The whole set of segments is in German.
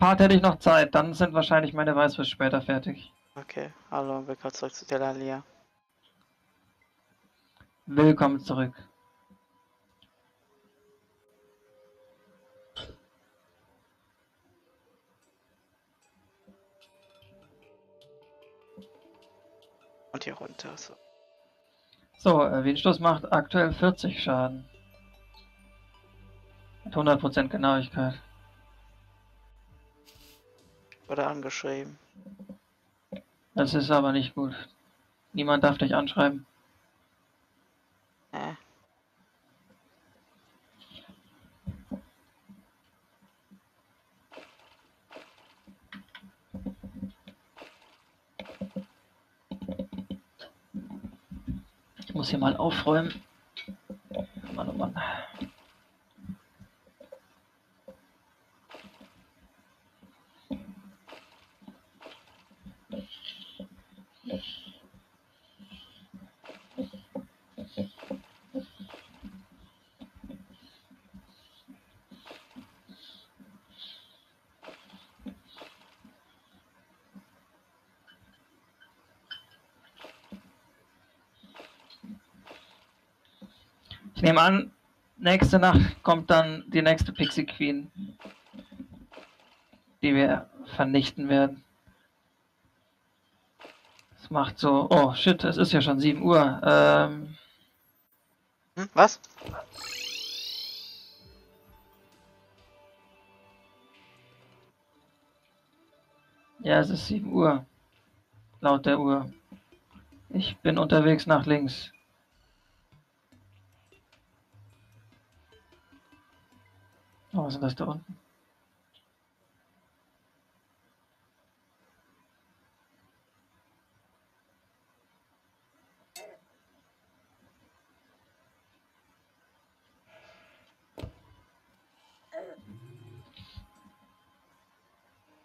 Part hätte ich noch Zeit, dann sind wahrscheinlich meine Weißwürste später fertig. Okay, hallo willkommen zurück zu Delalia. Willkommen zurück. Und hier runter. So. So, äh, Windstoß macht aktuell 40 Schaden. Mit 100% Genauigkeit. Wurde angeschrieben. Das ist aber nicht gut. Niemand darf dich anschreiben. Äh. Ich muss hier mal aufräumen. Mann, oh Mann. Ich nehme an, nächste Nacht kommt dann die nächste Pixie Queen, die wir vernichten werden. Es macht so, oh shit, es ist ja schon 7 Uhr. Ähm, Hm, was? ja, es ist 7 Uhr, laut der Uhr. Ich bin unterwegs nach links. Oh, was ist das da unten?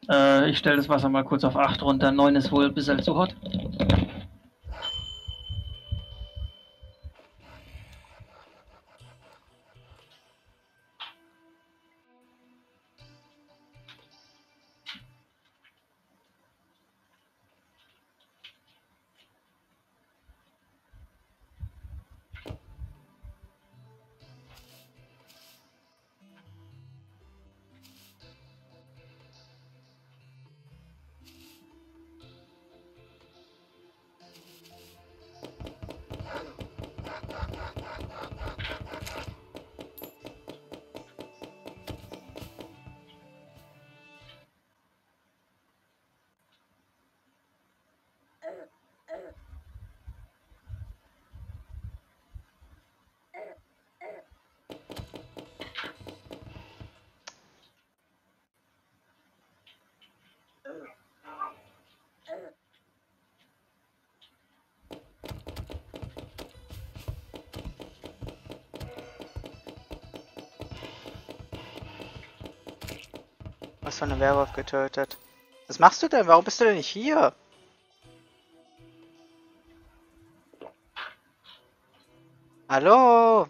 Äh, ich stelle das Wasser mal kurz auf 8 runter. 9 ist wohl ein bisschen zu hot. Was für eine Werwolf getötet? Was machst du denn? Warum bist du denn nicht hier? Hallo?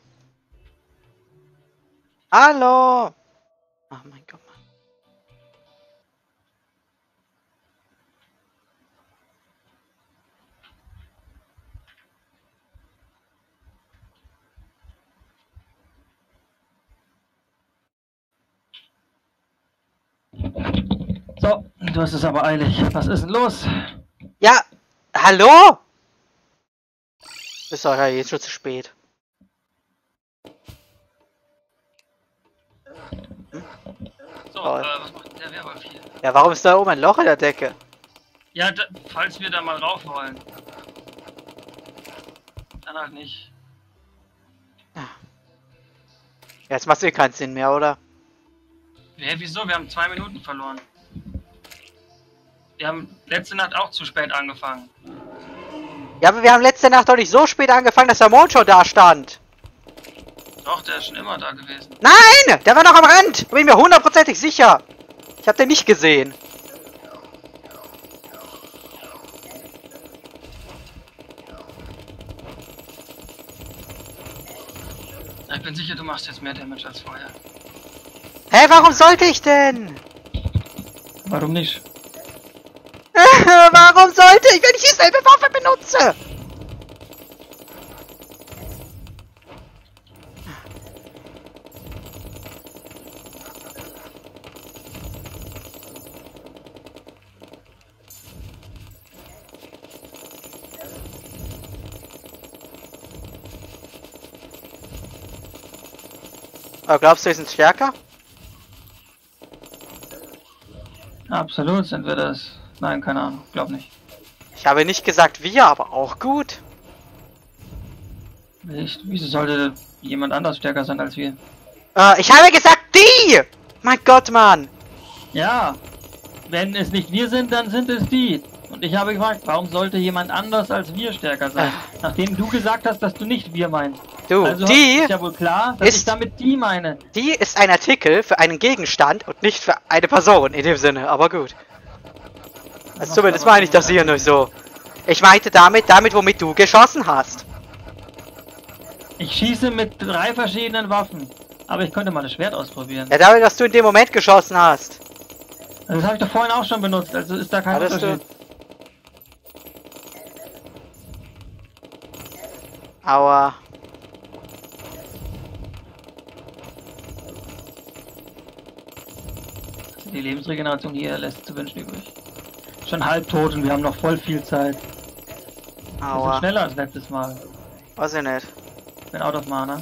Hallo? Ach mein Gott. So, du hast es aber eilig. Was ist denn los? Ja, hallo? Ist doch ja jetzt schon zu spät. So, Toll. äh, was macht denn der Werwolf hier? Ja, warum ist da oben ein Loch in der Decke? Ja, da, falls wir da mal rauf wollen. Dann halt nicht. Jetzt macht eh keinen Sinn mehr, oder? Hä, wieso? Wir haben zwei Minuten verloren. Wir haben letzte Nacht auch zu spät angefangen. Ja, aber wir haben letzte Nacht doch nicht so spät angefangen, dass der Mond schon da stand. Doch, der ist schon immer da gewesen. Nein! Der war noch am Rand! Bin mir hundertprozentig sicher. Ich hab den nicht gesehen. Ich bin sicher, du machst jetzt mehr Damage als vorher. Hä, warum sollte ich denn? Warum nicht? Warum sollte ich, wenn ich dieselbe Waffe benutze? Aber glaubst du, wir sind stärker? Absolut sind wir das. Nein, keine Ahnung. Glaub nicht. Ich habe nicht gesagt wir, aber auch gut. Nicht? Wieso sollte jemand anders stärker sein als wir? Äh, ich habe gesagt die! Mein Gott, Mann! Ja. Wenn es nicht wir sind, dann sind es die. Und ich habe gefragt, warum sollte jemand anders als wir stärker sein? Nachdem du gesagt hast, dass du nicht wir meinst. Du, Also die, ist ja wohl klar, dass ist- ich damit die meine. die ist ein Artikel für einen Gegenstand und nicht für eine Person in dem Sinne, aber gut. Also zumindest meine ich das hier nur so. Ich meinte damit, damit womit du geschossen hast. Ich schieße mit drei verschiedenen Waffen. Aber ich könnte mal das Schwert ausprobieren. Ja, damit, was du in dem Moment geschossen hast. Das habe ich doch vorhin auch schon benutzt, also ist da kein Hattest du? Unterschied. Aua. Also die Lebensregeneration hier lässt zu wünschen übrig. Schon halb tot und wir haben noch voll viel Zeit. Wir sind Aua. schneller als letztes Mal. Weiß ich nicht. Ich bin out of mana.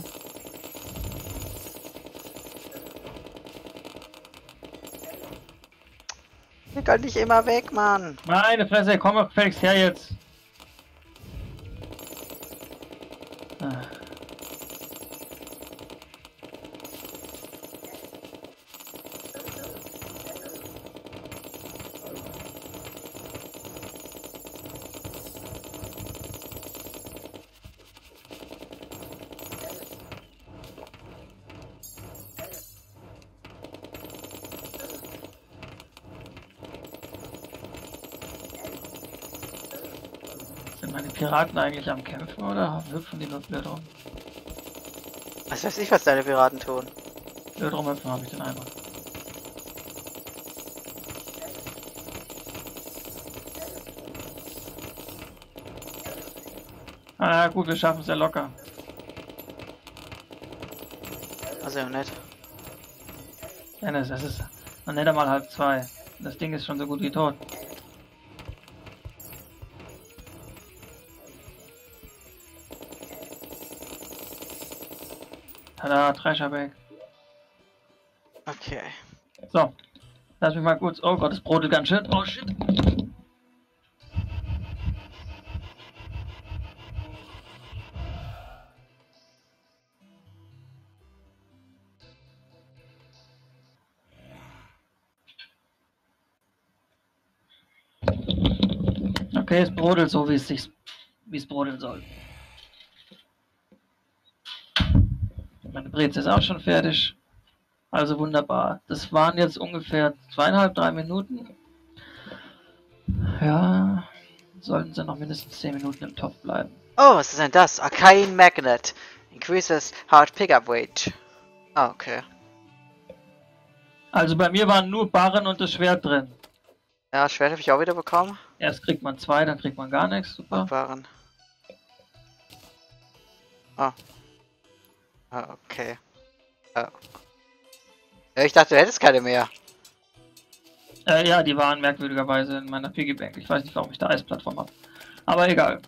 Geh doch nicht immer weg, Mann. Meine Fresse, komm doch gefälligst her jetzt. Sind meine Piraten eigentlich am Kämpfen oder hüpfen die nur blöd rum? Was weiß ich, was deine Piraten tun. Blöd rumhüpfen habe ich den Eindruck. Ah gut, wir schaffen es ja locker. Also nicht. Dennis, es ist noch nicht einmal halb zwei. Das Ding ist schon so gut wie tot. Tada, Treasure Okay. So, lass mich mal kurz. Oh Gott, das brodelt ganz schön. Oh shit. Okay, es brodelt so, wie es sich, wie es brodeln soll. Breze ist auch schon fertig. Also wunderbar. Das waren jetzt ungefähr zweieinhalb, drei Minuten. Ja, sollten sie noch mindestens zehn Minuten im Topf bleiben. Oh, was ist denn das? Arcane Magnet. Increases Hard Pickup Weight. Ah, okay. Also bei mir waren nur Barren und das Schwert drin. Ja, Schwert habe ich auch wieder bekommen. Erst kriegt man zwei, dann kriegt man gar nichts. Super. Waren. Ah. Ah, okay. Ah. Ja, ich dachte, du hättest keine mehr. Äh, ja, die waren merkwürdigerweise in meiner Piggy Bank. Ich weiß nicht, warum ich da Eisplattform habe. Aber egal.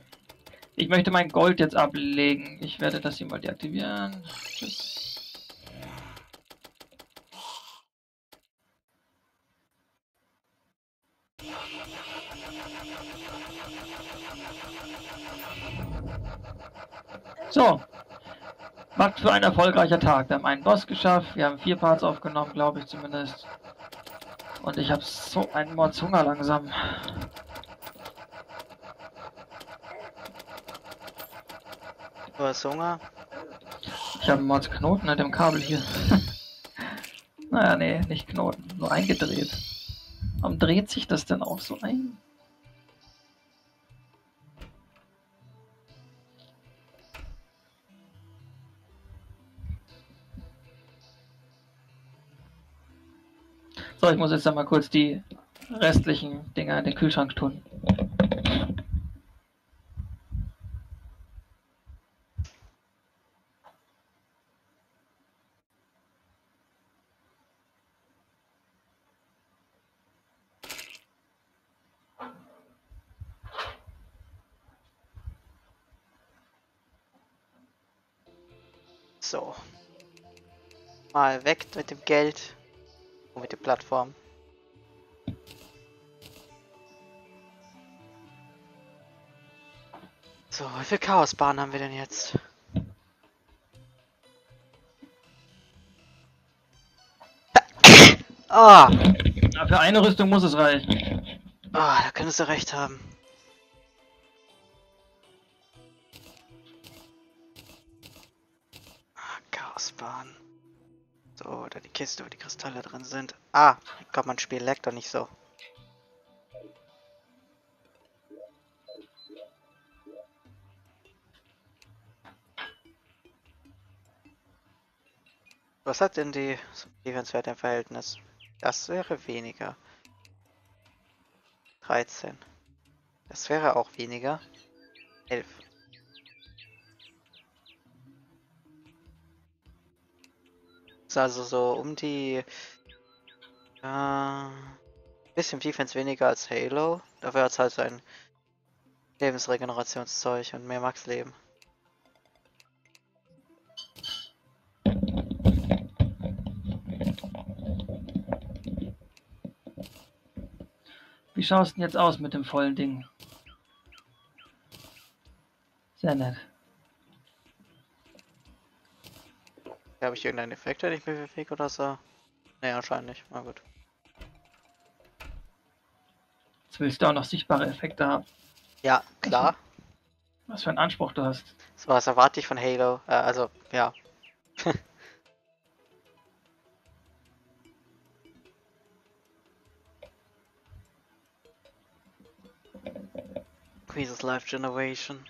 Ich möchte mein Gold jetzt ablegen. Ich werde das hier mal deaktivieren. Tschüss. So. Was für ein erfolgreicher Tag. Wir haben einen Boss geschafft. Wir haben vier Parts aufgenommen, glaube ich zumindest. Und ich habe so einen Mordshunger langsam. Du hast Hunger? Ich habe einen Mordsknoten an dem Kabel hier. naja, nee, nicht Knoten, nur eingedreht. Warum dreht sich das denn auch so ein? So, ich muss jetzt einmal kurz die restlichen Dinger in den Kühlschrank tun. So. Mal weg mit dem Geld. Mit der Plattform. So, wie viel Chaosbahnen haben wir denn jetzt? Ah! Ja, für eine Rüstung muss es reichen. Ah, da könntest du recht haben. Ah, Chaosbahn. So, da die Kiste, wo die Kristalle drin sind. Ah, Gott, mein Spiel leckt doch nicht so. Was hat denn die Defense-Wert im Verhältnis? Das wäre weniger. 13. Das wäre auch weniger. 11. Ist also so um die... Äh, bisschen Defense weniger als Halo. Dafür hat es halt so ein Lebensregenerationszeug und mehr Max-Leben. Wie schaust denn jetzt aus mit dem vollen Ding? Sehr nett. Habe ich irgendeinen Effekt, wenn ich mich bewege oder so? Ne, anscheinend nicht. Na gut. Jetzt willst du auch noch sichtbare Effekte haben. Ja, klar. Was für einen Anspruch du hast. So was erwarte ich von Halo. Äh, also, ja. Quizzes Life Generation.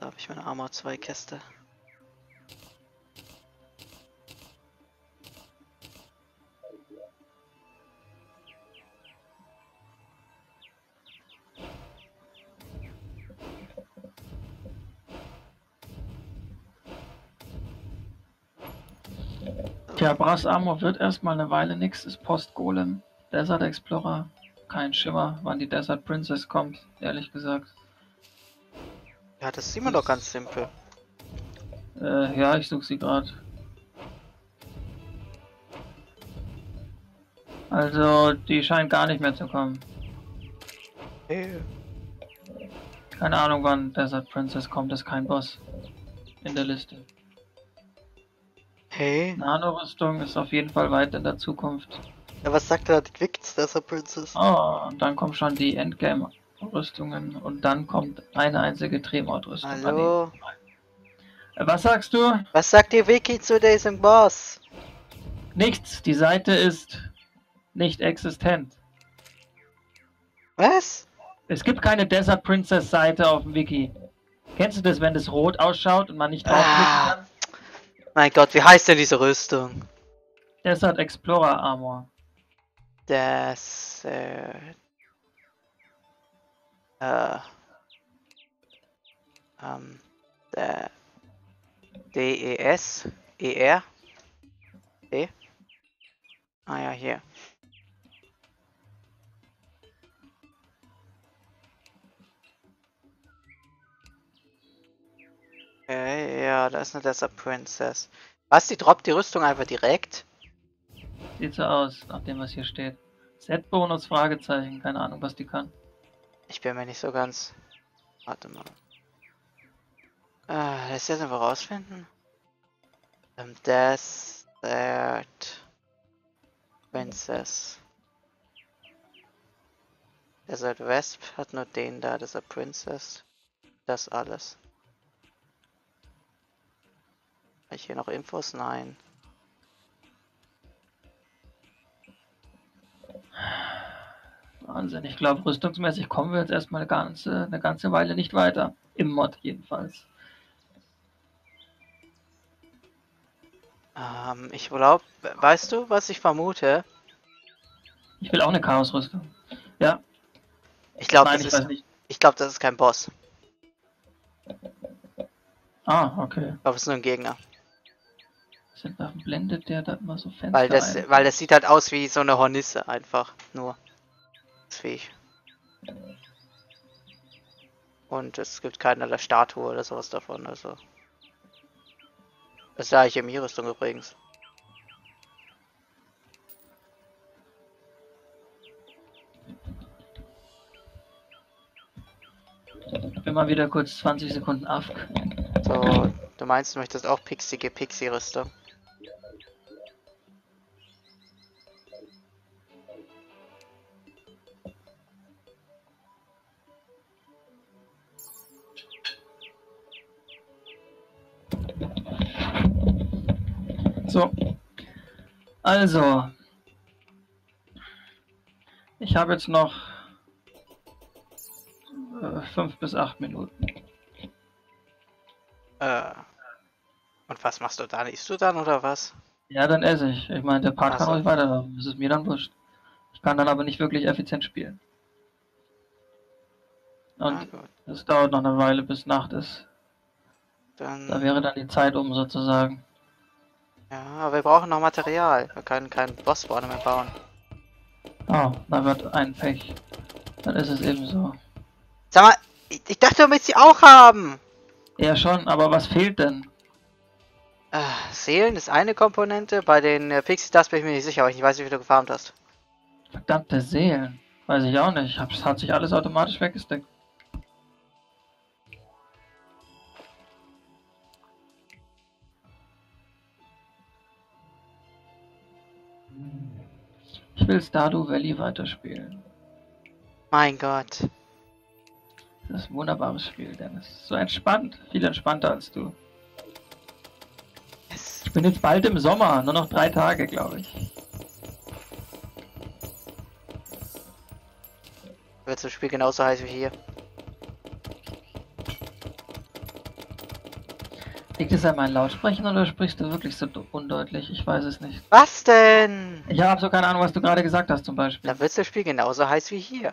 Da habe ich meine Armor 2 Kiste. Tja, Brass Armor wird erstmal eine Weile nix, ist Post-Golem. Desert Explorer, kein Schimmer, wann die Desert Princess kommt, ehrlich gesagt. Ja, das ist immer noch ganz simpel. Äh, ja, ich suche sie gerade. Also, die scheint gar nicht mehr zu kommen. Hey. Keine Ahnung, wann Desert Princess kommt, ist kein Boss in der Liste. Hey. Nanorüstung ist auf jeden Fall weit in der Zukunft. Ja, was sagt er? Die Quicks, Desert Princess. Oh, und dann kommen schon die Endgame-Rüstungen und dann kommt eine einzige Tremort-Rüstung. Hallo? Äh, Was sagst du? Was sagt die Wiki zu diesem Boss? Nichts. Die Seite ist nicht existent. Was? Es gibt keine Desert Princess Seite auf dem Wiki. Kennst du das, wenn das rot ausschaut und man nicht draufklicken Ah. kann? Mein Gott, wie heißt denn diese Rüstung? Desert Explorer Armor. Das, äh, äh, ähm, der D-E-S, E-R, D? Ah ja, hier. Okay, ja, da ist eine Desert Princess. Was, die droppt die Rüstung einfach direkt? Sieht so aus, nach dem was hier steht. Z-Bonus, Fragezeichen, keine Ahnung, was die kann. Ich bin mir nicht so ganz. Warte mal. Äh, lässt sich das einfach rausfinden? Ähm, Desert Princess. Desert Wesp hat nur den da, Desert Princess. Das alles. Habe ich hier noch Infos? Nein. Wahnsinn. Ich glaube, rüstungsmäßig kommen wir jetzt erstmal eine ganze, eine ganze Weile nicht weiter. Im Mod jedenfalls. Ähm, ich glaube, weißt du, was ich vermute? Ich will auch eine Chaosrüstung. Ja. Ich glaube, das ich ist, ich glaube, das ist kein Boss. Ah, okay. Ich glaube, es ist nur ein Gegner. Sind blendet der da immer so Fenster Weil das, ein? weil das sieht halt aus wie so eine Hornisse einfach. Nur. Viech. Und es gibt keinerlei Statue oder sowas davon, also. Das ist ja Chemie-Rüstung übrigens. Ich bin mal wieder kurz 20 Sekunden auf. So, du meinst, du möchtest auch pixige Pixie-Rüstung? So. Also. Ich habe jetzt noch äh, fünf bis acht Minuten. Äh. Und was machst du dann? Isst du dann oder was? Ja, dann esse ich. Ich meine, der Part Ach kann so. ruhig weiterlaufen. Das ist mir dann wurscht. Ich kann dann aber nicht wirklich effizient spielen. Und es dauert noch eine Weile, bis Nacht ist. Da Dann. wäre dann die Zeit um, sozusagen. Ja, aber wir brauchen noch Material. Wir können keinen Bossborn mehr bauen. Oh, da wird ein Pech. Dann ist es eben so. Sag mal, ich, ich dachte, du willst sie auch haben. Ja, schon, aber was fehlt denn? Äh, Seelen ist eine Komponente. Bei den äh, Pixie Dust bin ich mir nicht sicher, weil ich nicht weiß, wie viel du gefarmt hast. Verdammte Seelen. Weiß ich auch nicht. Hab's, hat sich alles automatisch weggesteckt. Ich will Stardew Valley weiterspielen. Mein Gott. Das ist ein wunderbares Spiel, Dennis. So entspannt. Viel entspannter als du. Es, Ich bin jetzt bald im Sommer. Nur noch drei Tage, glaube ich. wird das Spiel genauso heiß wie hier. Liegt es an meinen Lautsprechern oder sprichst du wirklich so undeutlich? Ich weiß es nicht. Was denn? Ich habe so keine Ahnung, was du gerade gesagt hast zum Beispiel. Dann wird das Spiel genauso heiß wie hier.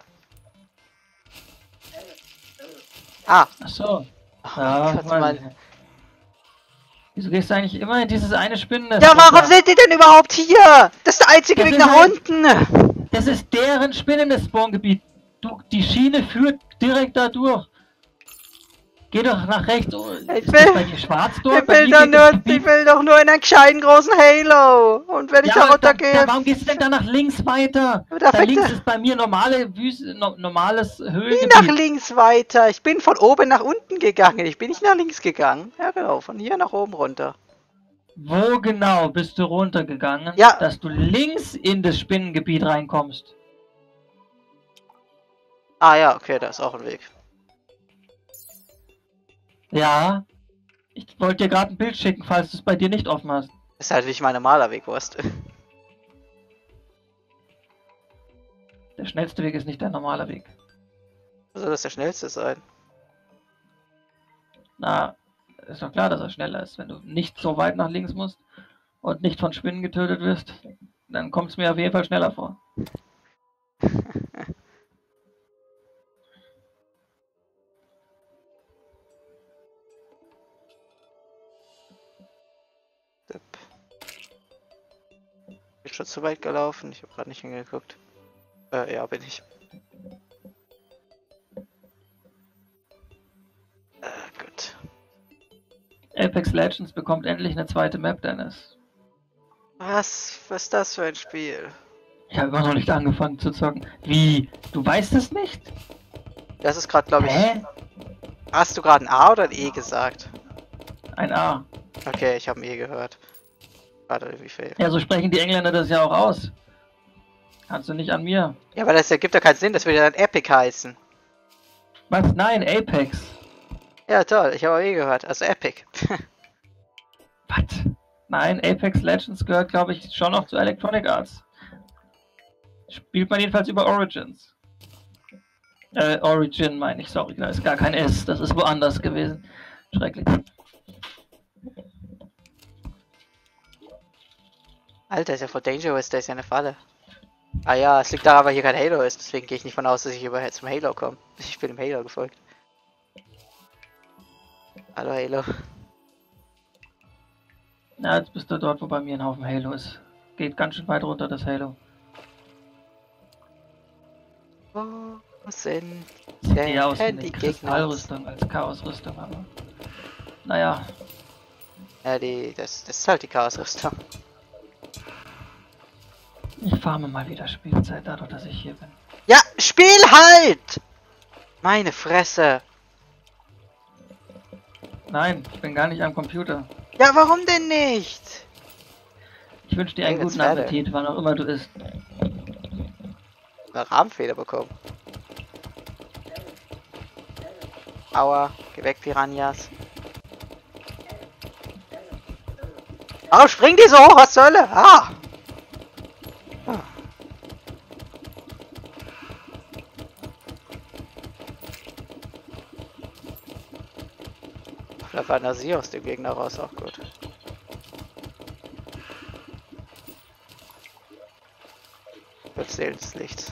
Ah, Ach so. oh Ja, ich nicht. Wieso gehst du eigentlich immer in dieses eine Spinnennest? Ja, warum sind die denn überhaupt hier? Das ist der einzige Das Weg nach halt- unten. Das ist deren Spinnennest-Spawngebiet. Du, die Schiene führt direkt da durch. Geh doch nach rechts. Oh, Ich will- schwarz dort? Ich will, doch nur, ich will doch nur in einen gescheiten großen Halo. Und wenn ich Ja, da runtergehe... da, warum gehst du denn da nach links weiter? Da Da links ist bei mir normale Wüste, no, normales Wie Höhengebiet. nach links weiter? Ich bin von oben nach unten gegangen. Ich bin nicht nach links gegangen. Ja, genau. Von hier nach oben runter. Wo genau bist du runtergegangen, Ja. dass du links in das Spinnengebiet reinkommst? Ah ja, okay, da ist auch ein Weg. Ja. Ich wollte dir gerade ein Bild schicken, falls du es bei dir nicht offen hast. ist halt nicht mein normaler Weg, Wurst. Der schnellste Weg ist nicht der normale Weg. Soll das der schnellste sein? Na, ist doch klar, dass er schneller ist. Wenn du nicht so weit nach links musst und nicht von Spinnen getötet wirst, dann kommt es mir auf jeden Fall schneller vor. Tipp. Bin schon zu weit gelaufen. Ich habe gerade nicht hingeguckt. Äh, ja, bin ich. Äh, gut. Apex Legends bekommt endlich eine zweite Map, Dennis. Was? Was ist das für ein Spiel? Ich habe immer noch nicht angefangen zu zocken. Wie? Du weißt es nicht? Das ist gerade, glaube ich. Hä? Hast du gerade ein A oder ein E gesagt? Ein A. Okay, ich habe ein E gehört. Warte, wie viel? Ja, so sprechen die Engländer das ja auch aus. Kannst du nicht an mir. Ja, aber das ergibt ja keinen Sinn. Das würde dann Epic heißen. Was? Nein, Apex. Ja, toll. Ich habe E gehört. Also Epic. Was? Nein, Apex Legends gehört, glaube ich, schon noch zu Electronic Arts. Spielt man jedenfalls über Origins. Äh, Origin meine ich, sorry, da ist gar kein S, das ist woanders gewesen. Schrecklich. Alter, ist ja voll dangerous, der ist ja eine Falle. Ah ja, es liegt daran, weil hier kein Halo ist, deswegen gehe ich nicht von aus, dass ich über zum Halo komme. Ich bin im Halo gefolgt. Hallo Halo. Na, jetzt bist du dort, wo bei mir ein Haufen Halo ist. Geht ganz schön weit runter, das Halo. Wo sind Sieht eher aus denn die Gegner? Kristallrüstung als Chaosrüstung, aber... Naja, Ja, die, das, das ist halt die Chaosrüstung. Ich farme mal wieder Spielzeit dadurch, dass ich hier bin. Ja, spiel halt! Meine Fresse. Nein, ich bin gar nicht am Computer. Ja, warum denn nicht? Ich wünsche dir einen guten jetzt werde. Appetit, wann auch immer du isst. Eine Rahmenfeder bekommen. Aua, geh weg, Piranhas. Warum springen die so hoch? Was zur Hölle? Ah. Fantasie aus dem Gegner raus, auch gut. Des Lichts.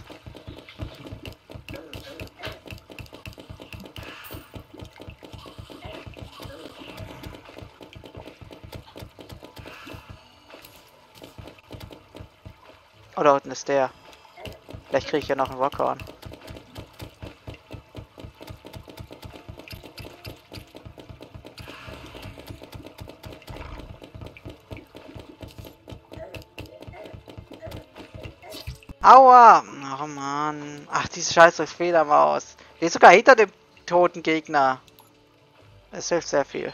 Oh, da unten ist der. Vielleicht kriege ich ja noch einen Rockhorn. Aua! Oh Mann. Ach, diese scheiß Federmaus. Die ist sogar hinter dem toten Gegner. Es hilft sehr viel.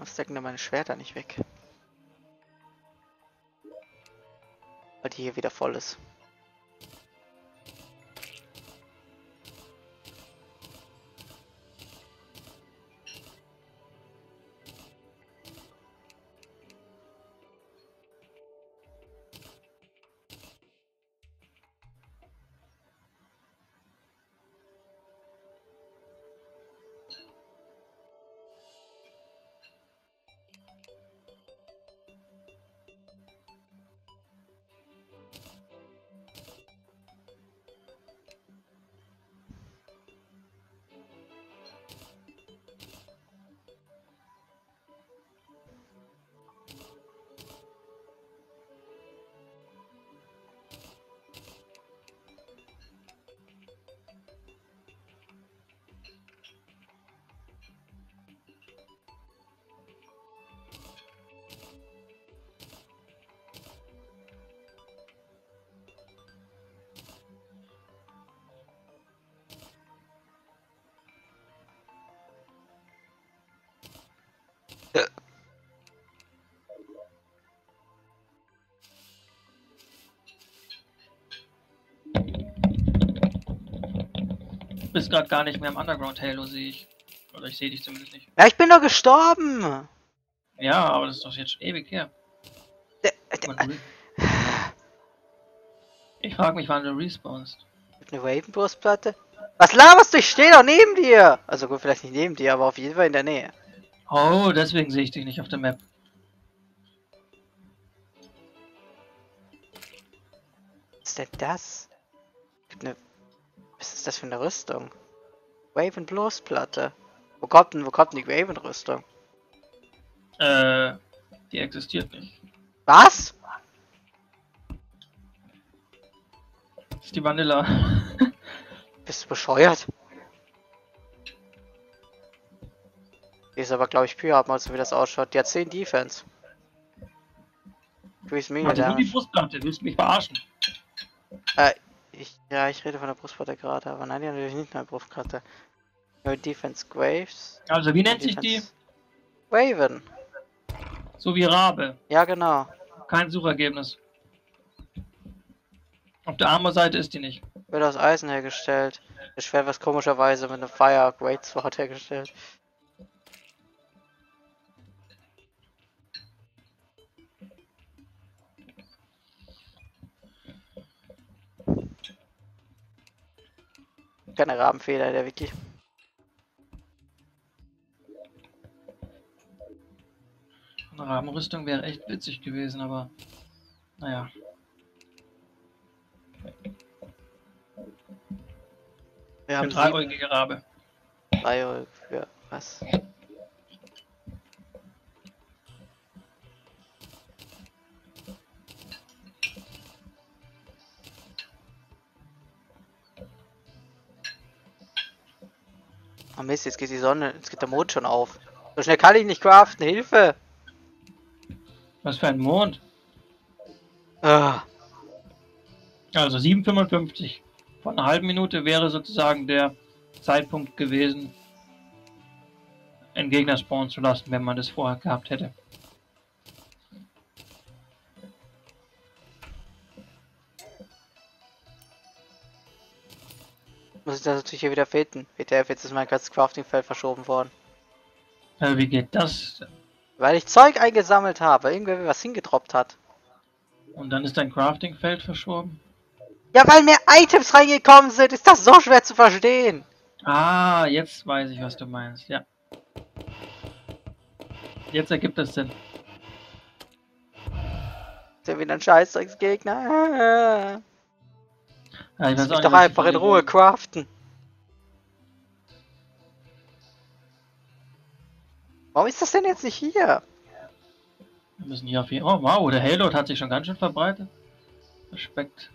Was stecken denn meine Schwerter nicht weg? Weil die hier wieder voll ist. Du bist gerade gar nicht mehr im Underground Halo, sehe ich. Oder ich sehe dich zumindest nicht. Ja, ich bin doch gestorben! Ja, aber das ist doch jetzt schon ewig her. Der, der, Ich frage mich, wann du respawnst. eine Ravenbrustplatte? Was laberst du? Ich stehe doch neben dir! Also gut, vielleicht nicht neben dir, aber auf jeden Fall in der Nähe. Oh, deswegen sehe ich dich nicht auf der Map. Was ist denn das? Gibt eine, was ist das für eine Rüstung? Raven Brustplatte. Wo kommt denn, wo kommt denn die Raven Rüstung? Äh, die existiert nicht. Was? Das ist die Vanilla. Bist du bescheuert? Die ist aber, glaube ich, Pure haben, also wie das ausschaut. Die hat 10 Defense. Increase Mega Warte, nur die. Brustplatte, willst du mich verarschen? Äh, ich, ja, ich rede von der Brustplatte gerade, aber nein, die hat natürlich nicht eine Brustplatte. Nur Defense Graves. Also, wie nennt sich die? Raven. So wie Rabe. Ja, genau. Kein Suchergebnis. Auf der Armor-Seite ist die nicht. Wird aus Eisen hergestellt. Das Schwert was komischerweise mit einem Fire Great Sword hergestellt. Keine Rabenfehler, der Wiki. Eine Rahmenrüstung wäre echt witzig gewesen, aber naja. Wir haben dreieugige Rabe. drei Euro für was? Oh Mist, jetzt geht die Sonne, jetzt geht der Mond schon auf. So schnell kann ich nicht craften, Hilfe! Was für ein Mond. Ah, Also 7,55. Vor einer halben Minute wäre sozusagen der Zeitpunkt gewesen, einen Gegner spawnen zu lassen, wenn man das vorher gehabt hätte. Muss ich das natürlich hier wieder finden. WTF, jetzt ist mein ganzes Crafting-Feld verschoben worden. Äh, wie geht das? Weil ich Zeug eingesammelt habe, irgendwer was hingedroppt hat. Und dann ist dein Crafting-Feld verschoben? Ja, weil mehr Items reingekommen sind, ist das so schwer zu verstehen. Ah, jetzt weiß ich, was du meinst, ja. Jetzt ergibt es Sinn. Ist ja wieder ein Scheißdrecksgegner. Ja, ich weiß auch doch einfach ich in Ruhe craften. Warum ist das denn jetzt nicht hier? Wir müssen hier auf jeden Oh wow, der Halo hat sich schon ganz schön verbreitet. Respekt.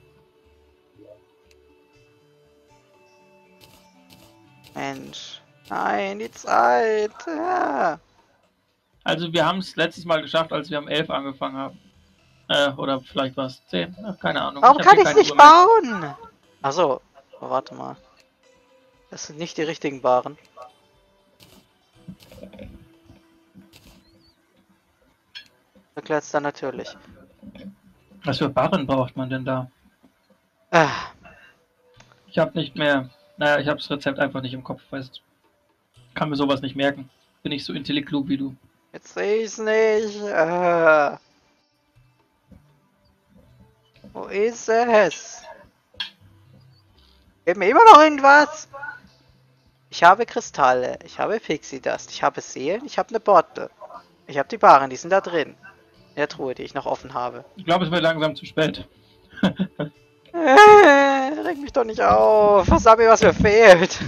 Mensch. Nein, die Zeit. Ja. Also wir haben es letztes Mal geschafft, als wir um 11 angefangen haben. Äh, oder vielleicht war es 10. Ach, keine Ahnung. Warum hab kann ich keine nicht Uhr mehr. Achso. Warte mal. Das sind nicht die richtigen Baren. Erklärt's dann natürlich. Was für Barren braucht man denn da? Ah, Ich habe nicht mehr. Naja, ich habe das Rezept einfach nicht im Kopf. Weißt Kann mir sowas nicht merken. Bin nicht so intellektuell wie du. jetzt sehe ich's nicht. Ah. Wo ist es? Gib mir immer noch irgendwas. Ich habe Kristalle, ich habe Pixie Dust, ich habe Seelen, ich habe eine Botte. Ich habe die Baren, die sind da drin. In der Truhe, die ich noch offen habe. Ich glaube, es wird langsam zu spät. Äh, reg mich doch nicht auf. Sag mir, was mir fehlt.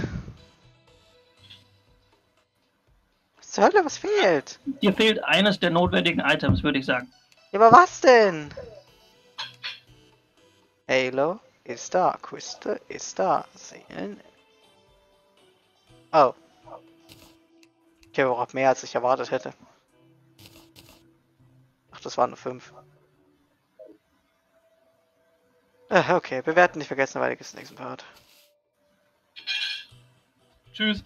Was zur Hölle, was fehlt? Dir fehlt eines der notwendigen Items, würde ich sagen. Ja, aber was denn? Halo ist da, Crystal ist da, Seelen. Oh. Okay, aber auch mehr als ich erwartet hätte. Ach, das waren nur fünf. Äh, okay, bewerten nicht vergessen, weil ich es nächsten Part. Tschüss.